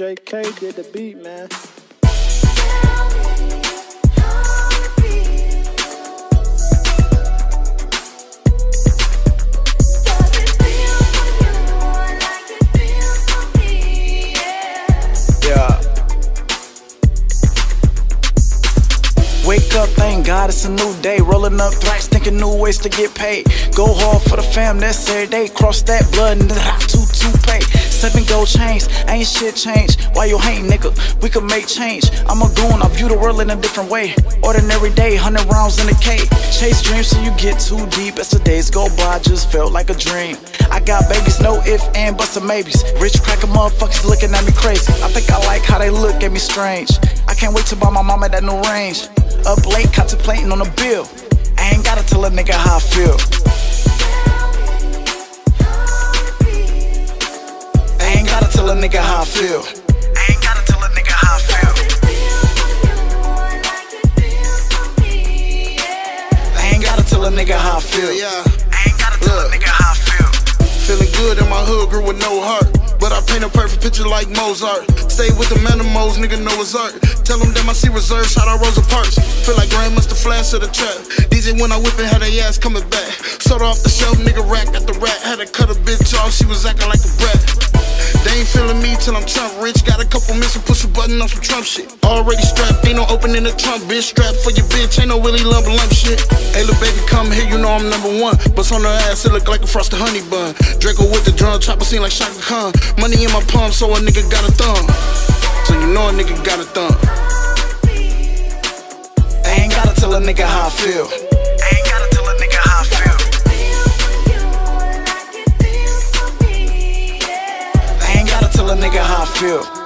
JK did the beat, man. Wake up, thank God it's a new day. Rolling up thrax, thinking new ways to get paid. Go hard for the fam, that's every day. Cross that blood and the hot two pay. Seven gold chains, ain't shit change. Why you hate, nigga? We could make change. I'm a goon, I view the world in a different way. Ordinary day, hundred rounds in a cake. Chase dreams till you get too deep. As the days go by, just felt like a dream. I got babies, no if and buts or maybes. Rich cracker motherfuckers looking at me crazy. I think I like how they look at me strange. I can't wait to buy my mama that new range. Up late, contemplating on a bill. I ain't gotta tell a nigga how I feel. Nigga how I feel. I ain't gotta tell a nigga how I feel. I ain't gotta tell a nigga how I feel. Yeah, I ain't gotta tell a nigga how I feel. feeling good in my hood, grew with no heart. I paint a perfect picture like Mozart. Stay with the animals, nigga know it's art. Tell them that my C reserve, shout out Rosa Parks. Feel like Grandmaster Flash of the trap. DJ when I whip it, had they ass coming back. Soda off the shelf, nigga rack at the rat. Had to cut a bitch off, she was acting like a brat. They ain't feeling me till I'm Trump rich. Got a couple missing, push a button on some Trump shit. Already strapped, ain't no opening the trunk, bitch. Strapped for your bitch, ain't no Willie lump lump shit. Hey, little baby, come here, you know I'm number one. Bust on her ass, it look like a frosted honey bun. Draco with the drum, chopper scene like Chaka Khan. Money in my palm, so a nigga got a thumb. So you know a nigga got a thumb. I ain't gotta tell a nigga how I feel. I ain't gotta tell a nigga how I feel. I ain't gotta tell a nigga how I feel.